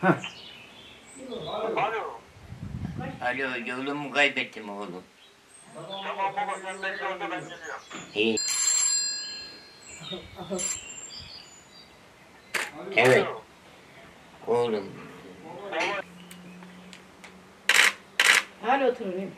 Heh. Alo. Alo yolumu kaybettim oğlum. Tamam baba sen bekle orada ben geliyorum. İyi. Evet oğlum. Baba Hala oturayım.